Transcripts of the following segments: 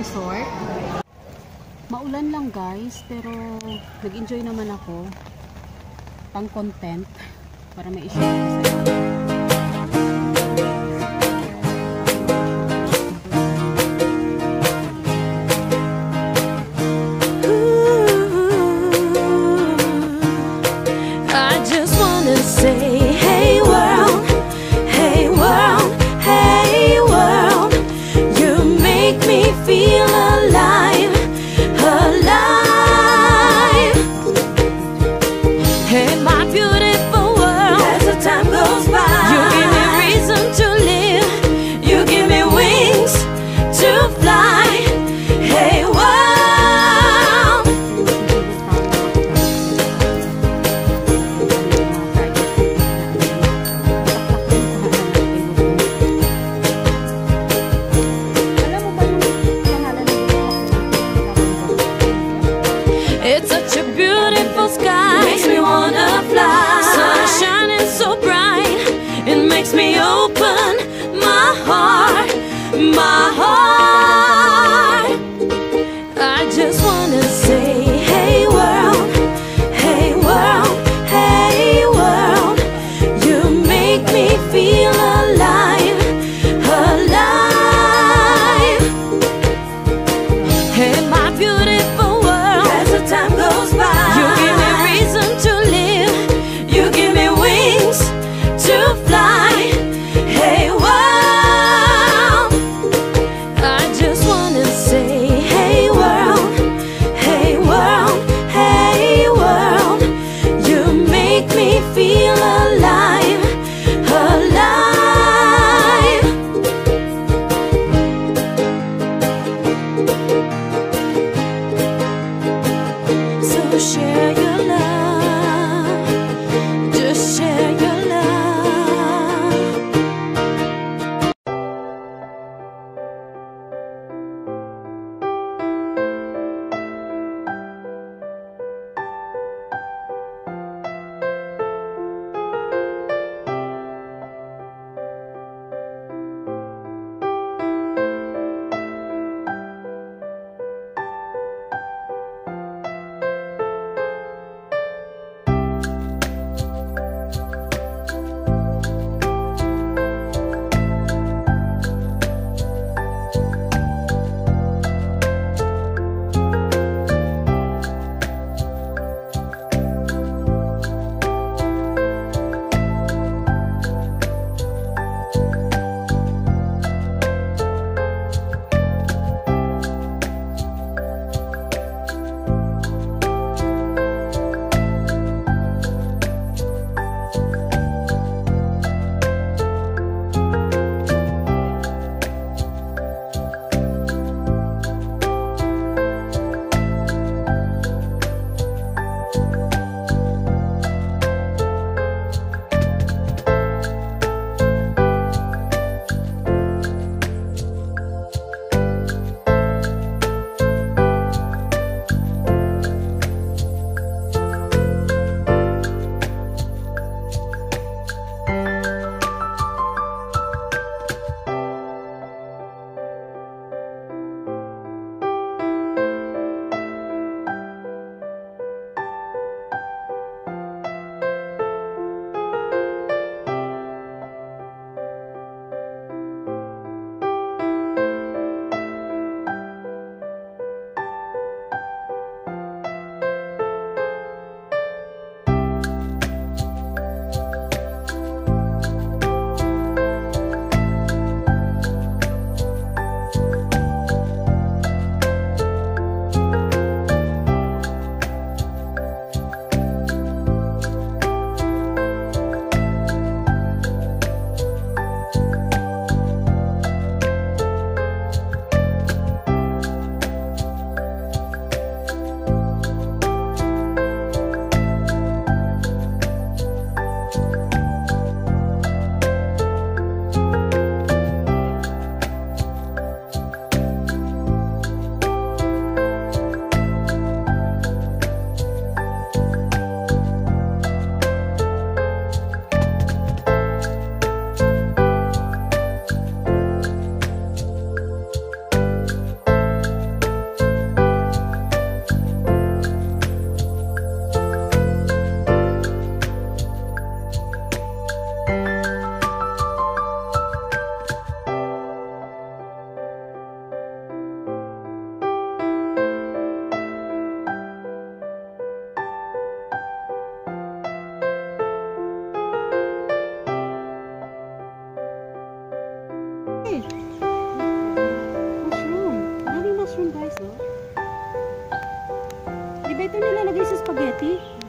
resort. Maulan lang guys, pero nag-enjoy naman ako. Pang content para may i-share ko sa inyo. guys, oh. Di ba ito nilalagay sa spaghetti?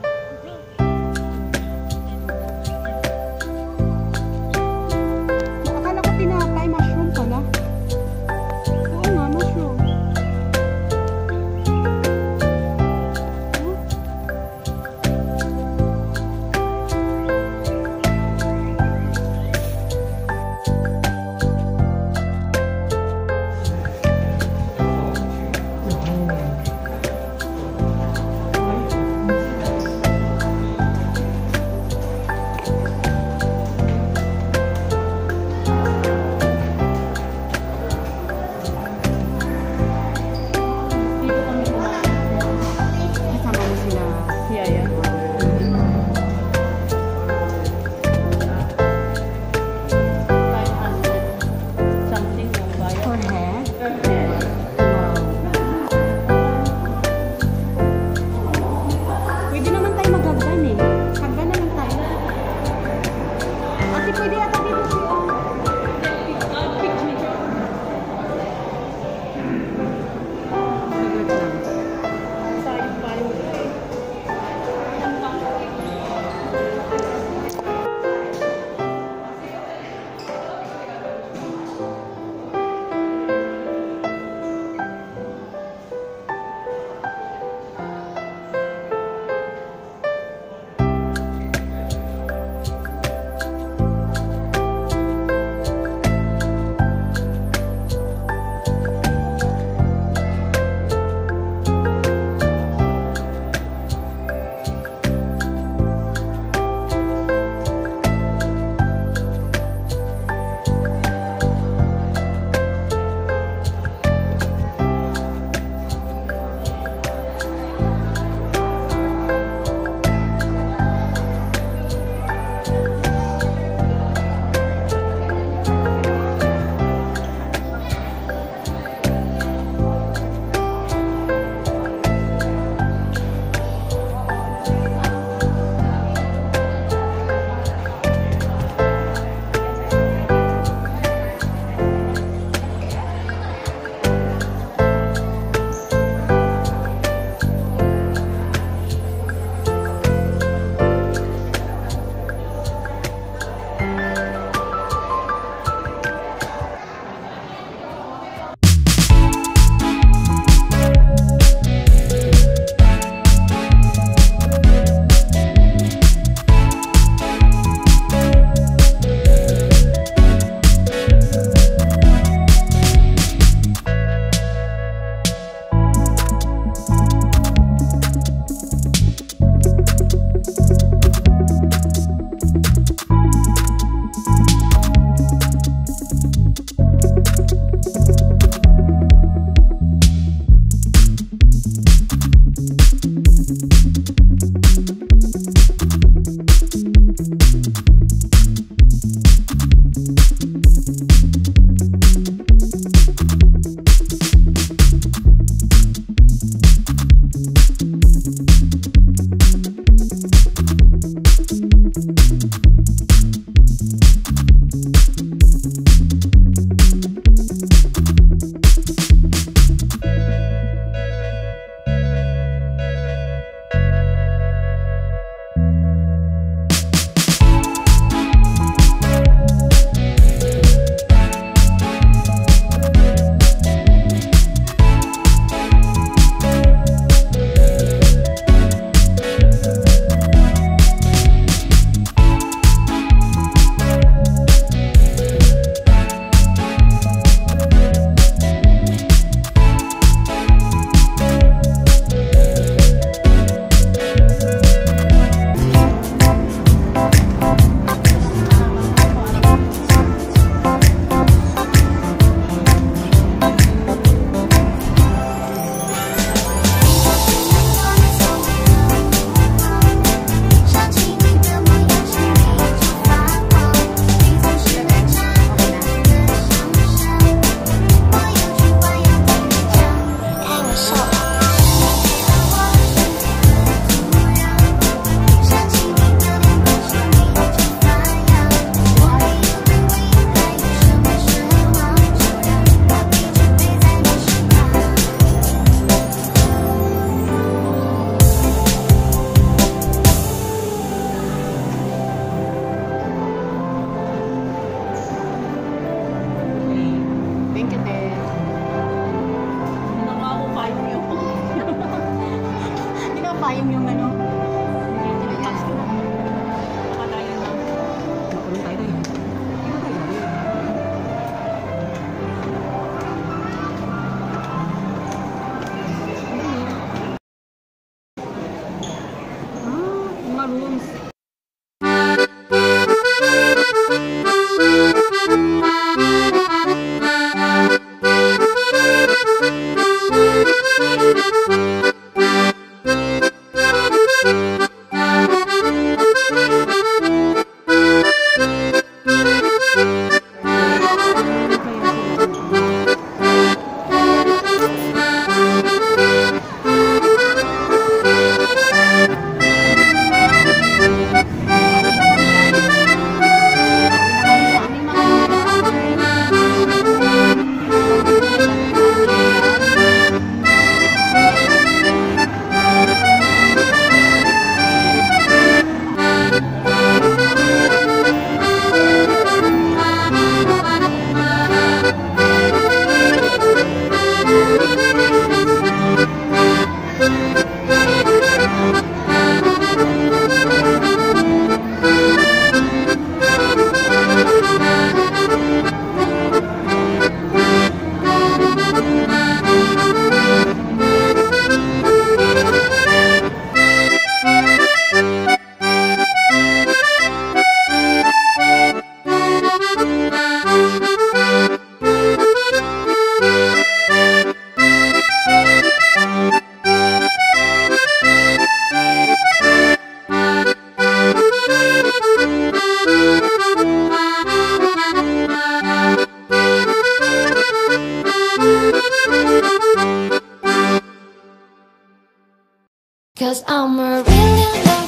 Cause I'm a really